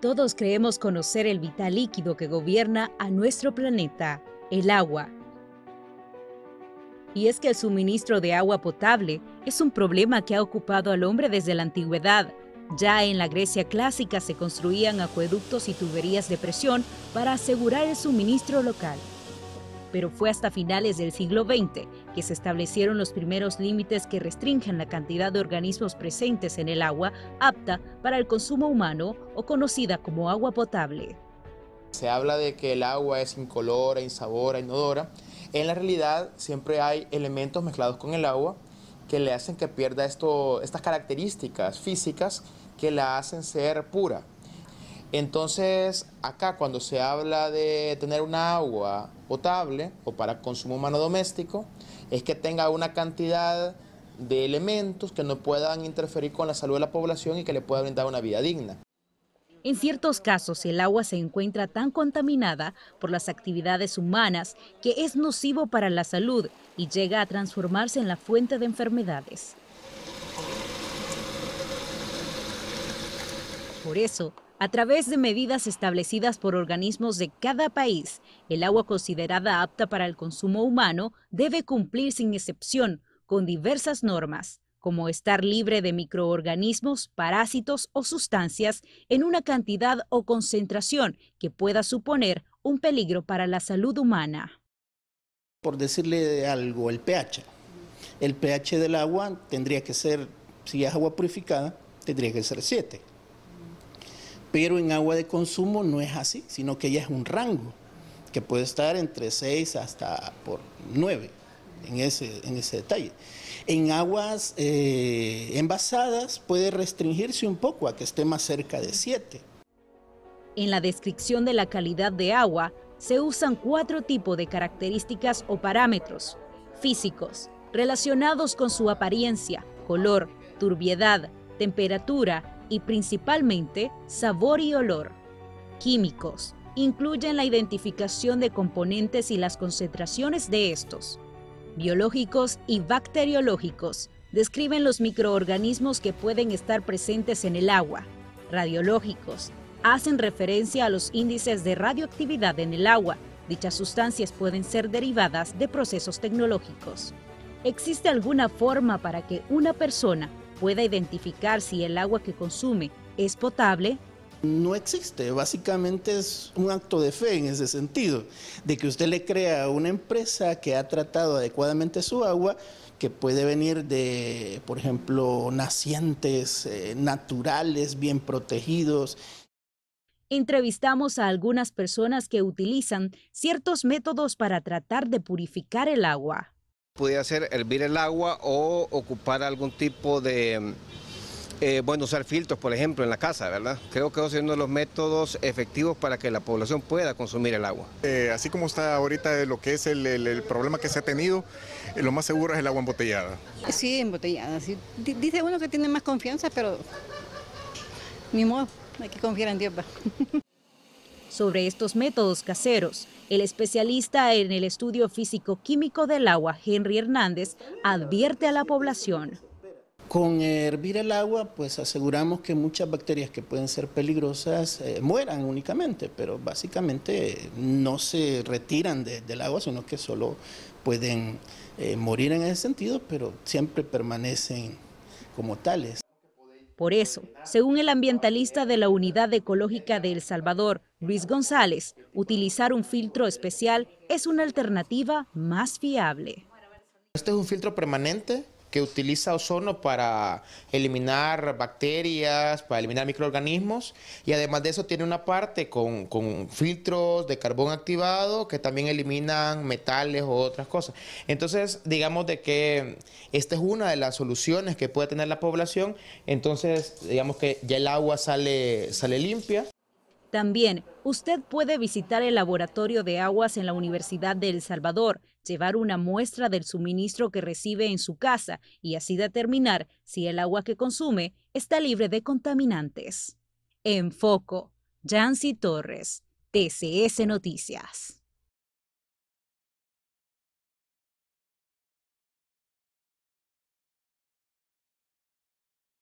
Todos creemos conocer el vital líquido que gobierna a nuestro planeta, el agua. Y es que el suministro de agua potable es un problema que ha ocupado al hombre desde la antigüedad. Ya en la Grecia clásica se construían acueductos y tuberías de presión para asegurar el suministro local pero fue hasta finales del siglo XX que se establecieron los primeros límites que restringen la cantidad de organismos presentes en el agua apta para el consumo humano o conocida como agua potable. Se habla de que el agua es incolora, insabora, inodora. En la realidad siempre hay elementos mezclados con el agua que le hacen que pierda estas características físicas que la hacen ser pura. Entonces, acá cuando se habla de tener un agua potable o para consumo humano doméstico, es que tenga una cantidad de elementos que no puedan interferir con la salud de la población y que le pueda brindar una vida digna. En ciertos casos, el agua se encuentra tan contaminada por las actividades humanas que es nocivo para la salud y llega a transformarse en la fuente de enfermedades. Por eso, a través de medidas establecidas por organismos de cada país, el agua considerada apta para el consumo humano debe cumplir sin excepción con diversas normas, como estar libre de microorganismos, parásitos o sustancias en una cantidad o concentración que pueda suponer un peligro para la salud humana. Por decirle algo, el pH. El pH del agua tendría que ser, si es agua purificada, tendría que ser 7 pero en agua de consumo no es así, sino que ya es un rango que puede estar entre 6 hasta por 9 en ese, en ese detalle. En aguas eh, envasadas puede restringirse un poco a que esté más cerca de 7. En la descripción de la calidad de agua se usan cuatro tipos de características o parámetros físicos relacionados con su apariencia, color, turbiedad, temperatura, y principalmente sabor y olor. Químicos. Incluyen la identificación de componentes y las concentraciones de estos. Biológicos y bacteriológicos. Describen los microorganismos que pueden estar presentes en el agua. Radiológicos. Hacen referencia a los índices de radioactividad en el agua. Dichas sustancias pueden ser derivadas de procesos tecnológicos. ¿Existe alguna forma para que una persona pueda identificar si el agua que consume es potable? No existe, básicamente es un acto de fe en ese sentido, de que usted le crea a una empresa que ha tratado adecuadamente su agua, que puede venir de, por ejemplo, nacientes eh, naturales, bien protegidos. Entrevistamos a algunas personas que utilizan ciertos métodos para tratar de purificar el agua pudiera ser hervir el agua o ocupar algún tipo de, eh, bueno, usar filtros, por ejemplo, en la casa, ¿verdad? Creo que ese es uno de los métodos efectivos para que la población pueda consumir el agua. Eh, así como está ahorita lo que es el, problema que se ha tenido, eh, lo más seguro es el agua embotellada. Sí, embotellada. Sí. Dice uno que tiene más confianza, pero ni modo, hay que confiar en Dios. Sobre estos métodos caseros, el especialista en el estudio físico-químico del agua, Henry Hernández, advierte a la población. Con hervir el agua, pues aseguramos que muchas bacterias que pueden ser peligrosas eh, mueran únicamente, pero básicamente no se retiran del agua, sino que solo pueden eh, morir en ese sentido, pero siempre permanecen como tales. Por eso, según el ambientalista de la Unidad Ecológica de El Salvador, Luis González, utilizar un filtro especial es una alternativa más fiable. Este es un filtro permanente que utiliza ozono para eliminar bacterias, para eliminar microorganismos y además de eso tiene una parte con, filtros de carbón activado que también eliminan metales o otras cosas. Entonces, digamos de que esta es una de las soluciones que puede tener la población, entonces digamos que ya el agua sale, sale limpia. También usted puede visitar el laboratorio de aguas en la Universidad de El Salvador, llevar una muestra del suministro que recibe en su casa y así determinar si el agua que consume está libre de contaminantes. En Foco, Jancy Torres, TCS Noticias.